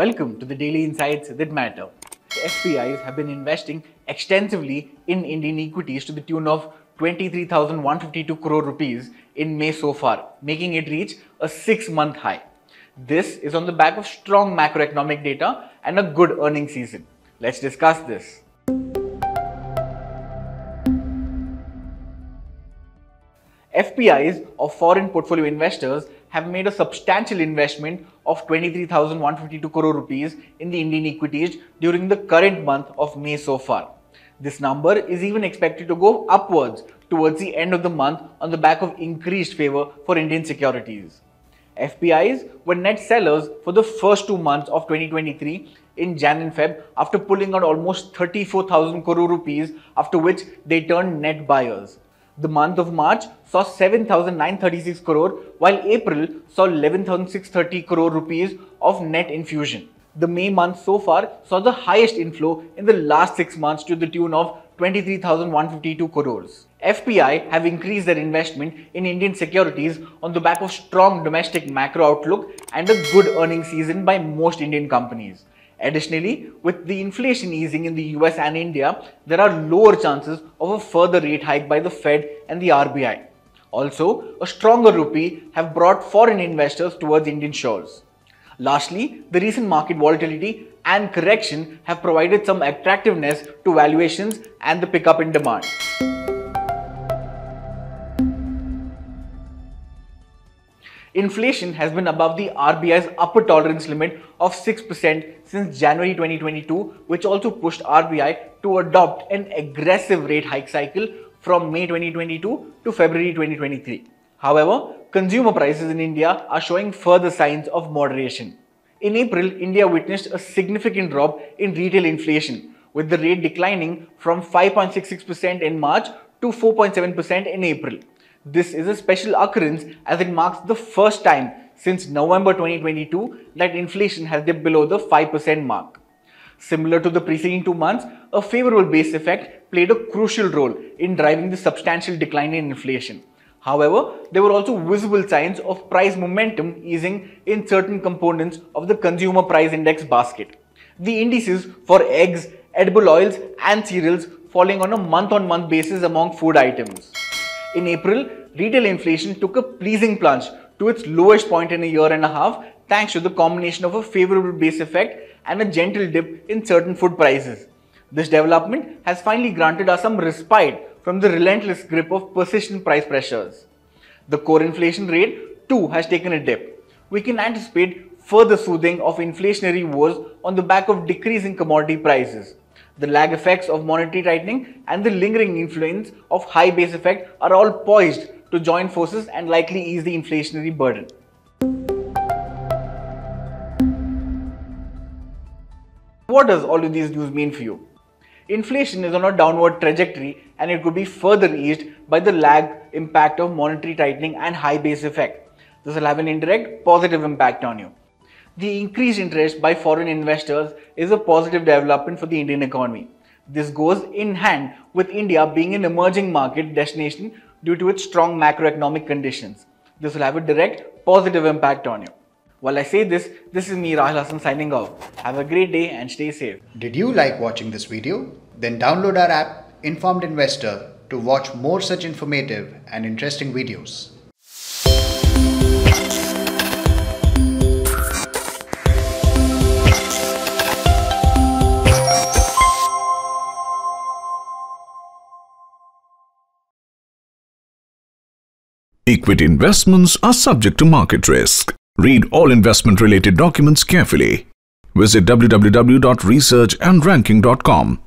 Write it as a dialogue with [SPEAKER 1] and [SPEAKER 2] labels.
[SPEAKER 1] Welcome to the Daily Insights that matter. FPIs have been investing extensively in Indian equities to the tune of 23,152 crore rupees in May so far, making it reach a six month high. This is on the back of strong macroeconomic data and a good earning season. Let's discuss this. FPIs or foreign portfolio investors have made a substantial investment of 23,152 crore rupees in the Indian equities during the current month of May so far. This number is even expected to go upwards towards the end of the month on the back of increased favor for Indian securities. FPIs were net sellers for the first two months of 2023 in Jan and Feb after pulling out almost 34,000 crore rupees after which they turned net buyers. The month of March saw 7,936 crore, while April saw 11,630 crore rupees of net infusion. The May month so far saw the highest inflow in the last six months to the tune of 23,152 crores. FPI have increased their investment in Indian securities on the back of strong domestic macro outlook and a good earning season by most Indian companies. Additionally, with the inflation easing in the US and India, there are lower chances of a further rate hike by the Fed and the RBI. Also, a stronger rupee have brought foreign investors towards Indian shores. Lastly, the recent market volatility and correction have provided some attractiveness to valuations and the pickup in demand. Inflation has been above the RBI's upper tolerance limit of 6% since January 2022, which also pushed RBI to adopt an aggressive rate hike cycle from May 2022 to February 2023. However, consumer prices in India are showing further signs of moderation. In April, India witnessed a significant drop in retail inflation, with the rate declining from 5.66% in March to 4.7% in April. This is a special occurrence as it marks the first time since November 2022 that inflation has dipped below the 5% mark. Similar to the preceding two months, a favorable base effect played a crucial role in driving the substantial decline in inflation. However, there were also visible signs of price momentum easing in certain components of the consumer price index basket. The indices for eggs, edible oils and cereals falling on a month-on-month basis among food items. In April, retail inflation took a pleasing plunge to its lowest point in a year and a half thanks to the combination of a favorable base effect and a gentle dip in certain food prices. This development has finally granted us some respite from the relentless grip of persistent price pressures. The core inflation rate too has taken a dip. We can anticipate further soothing of inflationary woes on the back of decreasing commodity prices. The lag effects of monetary tightening and the lingering influence of high base effect are all poised to join forces and likely ease the inflationary burden. What does all of these news mean for you? Inflation is on a downward trajectory and it could be further eased by the lag impact of monetary tightening and high base effect. This will have an indirect positive impact on you. The increased interest by foreign investors is a positive development for the Indian economy. This goes in hand with India being an emerging market destination due to its strong macroeconomic conditions. This will have a direct positive impact on you. While I say this, this is me Rahul Hassan signing off. Have a great day and stay safe.
[SPEAKER 2] Did you like watching this video? Then download our app Informed InvestoRR to watch more such informative and interesting videos.
[SPEAKER 3] Equity investments are subject to market risk. Read all investment related documents carefully. Visit www.researchandranking.com